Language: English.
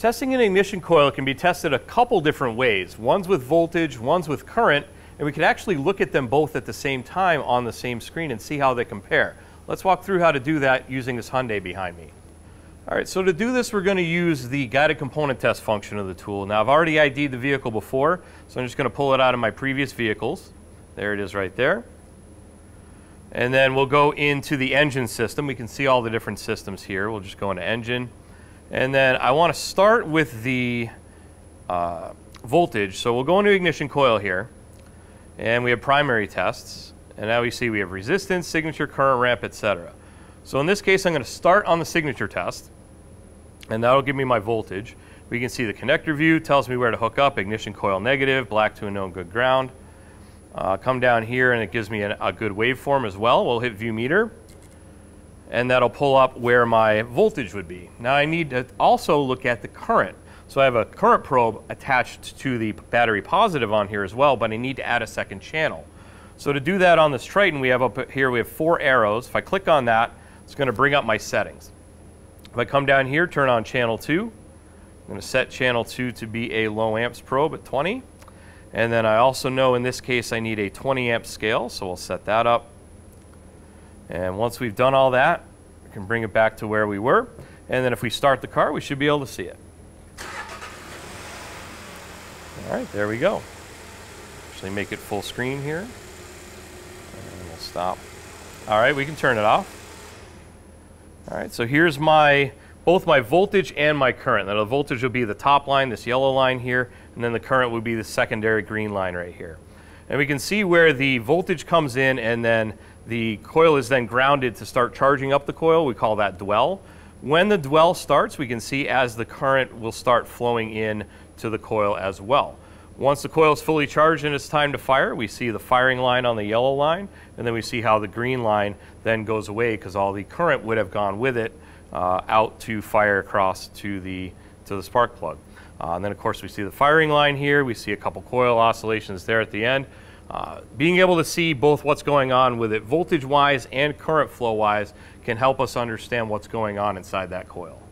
Testing an ignition coil can be tested a couple different ways. One's with voltage, one's with current, and we can actually look at them both at the same time on the same screen and see how they compare. Let's walk through how to do that using this Hyundai behind me. All right, so to do this, we're going to use the guided component test function of the tool. Now, I've already ID'd the vehicle before, so I'm just going to pull it out of my previous vehicles. There it is right there. And then we'll go into the engine system. We can see all the different systems here. We'll just go into engine. And then I want to start with the uh, voltage. So we'll go into ignition coil here. And we have primary tests. And now we see we have resistance, signature, current ramp, etc. So in this case, I'm going to start on the signature test. And that'll give me my voltage. We can see the connector view, tells me where to hook up, ignition coil negative, black to a known good ground. Uh, come down here and it gives me a, a good waveform as well. We'll hit view meter and that'll pull up where my voltage would be. Now I need to also look at the current. So I have a current probe attached to the battery positive on here as well, but I need to add a second channel. So to do that on this Triton, we have up here, we have four arrows. If I click on that, it's gonna bring up my settings. If I come down here, turn on channel two, I'm gonna set channel two to be a low amps probe at 20. And then I also know in this case I need a 20 amp scale, so we'll set that up. And once we've done all that, we can bring it back to where we were. And then if we start the car, we should be able to see it. All right, there we go. Actually make it full screen here. And we'll stop. All right, we can turn it off. All right, so here's my both my voltage and my current. Now the voltage will be the top line, this yellow line here, and then the current would be the secondary green line right here. And we can see where the voltage comes in and then the coil is then grounded to start charging up the coil. We call that dwell. When the dwell starts, we can see as the current will start flowing in to the coil as well. Once the coil is fully charged and it's time to fire, we see the firing line on the yellow line, and then we see how the green line then goes away because all the current would have gone with it uh, out to fire across to the, to the spark plug. Uh, and then of course we see the firing line here, we see a couple coil oscillations there at the end. Uh, being able to see both what's going on with it voltage wise and current flow wise can help us understand what's going on inside that coil.